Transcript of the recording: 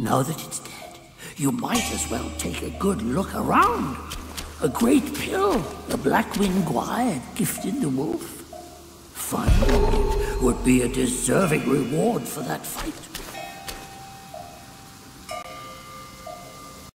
Now that it's dead, you might as well take a good look around. A great pill the Blackwing Guai had gifted the wolf. Finding it would be a deserving reward for that fight.